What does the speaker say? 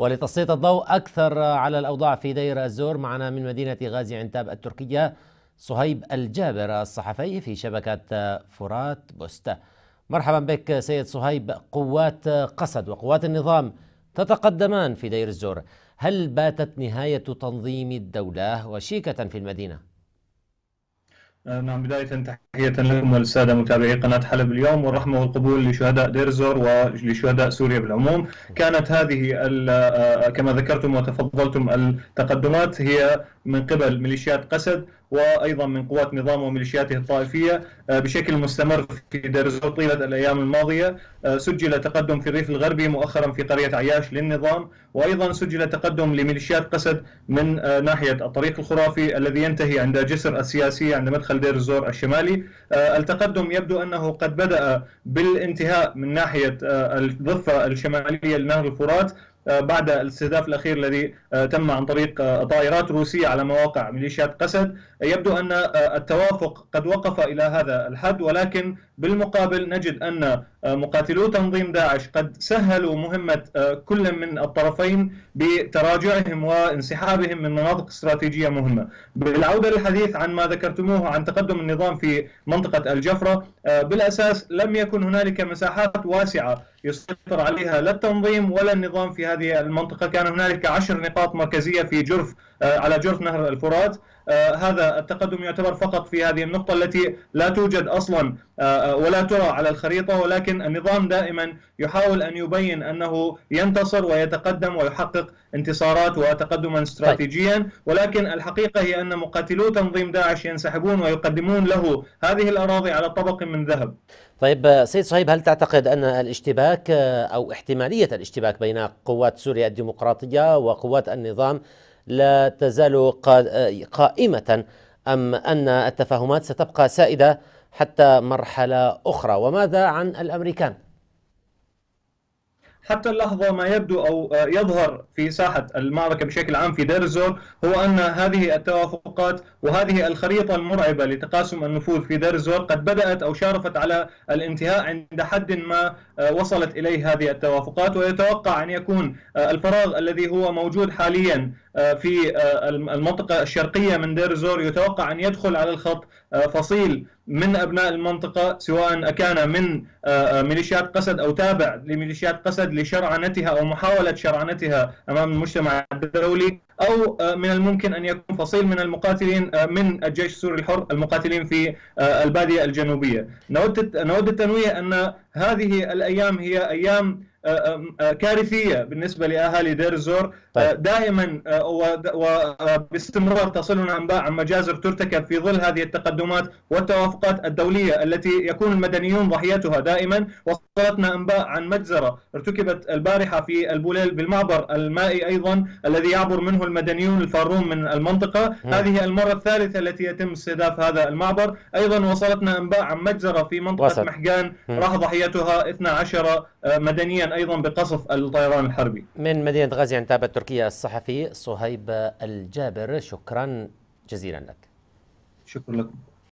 ولتسليط الضوء أكثر على الأوضاع في دير الزور معنا من مدينة غازي عنتاب التركية صهيب الجابر الصحفي في شبكة فرات بوست. مرحبا بك سيد صهيب. قوات قسد وقوات النظام تتقدمان في دير الزور. هل باتت نهاية تنظيم الدولة وشيكة في المدينة؟ آه، نعم بداية تحية لكم وللسادة متابعي قناة حلب اليوم والرحمة والقبول لشهداء ديرزور ولشهداء سوريا بالعموم. كانت هذه آه، كما ذكرتم وتفضلتم التقدمات هي من قبل ميليشيات قسد وأيضا من قوات نظام وميليشياته الطائفية آه، بشكل مستمر في ديرزور طيلة الأيام الماضية آه، سجل تقدم في الريف الغربي مؤخرا في قرية عياش للنظام وأيضا سجل تقدم لميليشيات قسد من آه، ناحية الطريق الخرافي الذي ينتهي عند جسر السياسي عند مدخل دير الزور الشمالي التقدم يبدو أنه قد بدأ بالانتهاء من ناحية الضفة الشمالية لنهر الفرات بعد الاستهداف الأخير الذي آه، تم عن طريق آه، طائرات روسية على مواقع ميليشيات قسد يبدو أن التوافق قد وقف إلى هذا الحد ولكن بالمقابل نجد أن مقاتلو تنظيم داعش قد سهلوا مهمة كل من الطرفين بتراجعهم وانسحابهم من مناطق استراتيجية مهمة. بالعودة للحديث عن ما ذكرتموه عن تقدم النظام في منطقة الجفرة بالأساس لم يكن هنالك مساحات واسعة يسيطر عليها لا التنظيم ولا النظام في هذه المنطقة. كان هنالك عشر نقاط مركزية في جرف آه، على جرف نهر الفرات. هذا التقدم يعتبر فقط في هذه النقطة التي لا توجد أصلا آه، ولا ترى على الخريطة ولكن النظام دائما يحاول أن يبين أنه ينتصر ويتقدم ويحقق انتصارات وتقدما استراتيجيا. ولكن الحقيقة هي أن مقاتلو تنظيم داعش ينسحبون ويقدمون له هذه الأراضي على طبق من ذهب. طيب سيد صهيب هل تعتقد أن الاشتباك أو احتمالية الاشتباك بين قوات سوريا الديمقراطية وقوات النظام لا تزال قائمة أم أن التفاهمات ستبقى سائدة حتى مرحلة أخرى وماذا عن الأمريكان؟ حتى اللحظة ما يبدو أو يظهر في ساحة المعركة بشكل عام في دير الزور هو أن هذه التوافقات وهذه الخريطة المرعبة لتقاسم النفوذ في دير الزور قد بدأت أو شارفت على الانتهاء عند حد ما وصلت إليه هذه التوافقات ويتوقع أن يكون الفراغ الذي هو موجود حاليا في المنطقة الشرقية من دير الزور يتوقع أن يدخل على الخط فصيل من أبناء المنطقة سواء كان من آه، آه، ميليشيات قسد أو تابع لميليشيات قسد لشرعنتها أو محاولة شرعنتها أمام المجتمع الدولي. أو آه، من الممكن أن يكون فصيل من المقاتلين من الجيش السوري الحر المقاتلين في البادية الجنوبية. نود نود التنويه أن هذه الأيام هي أيام كارثية بالنسبة لأهالي دير الزور طيب. دائما وباستمرار تصلنا انباء عن مجازر ترتكب في ظل هذه التقدمات والتوافقات الدولية التي يكون المدنيون ضحيتها دائما وصلتنا انباء عن مجزرة ارتكبت البارحة في البوليل بالمعبر المائي أيضا الذي يعبر منه المدنيون الفارون من المنطقة. م. هذه المرة الثالثة التي يتم استهداف هذا المعبر. أيضا وصلتنا أنباء عن مجزرة في منطقة وصل. محجان. راح ضحيتها 12 مدنيا أيضا بقصف الطيران الحربي. من مدينة غازي عنتاب التركية الصحفي صهيب الجابر. شكرا جزيلا لك. شكرا لكم.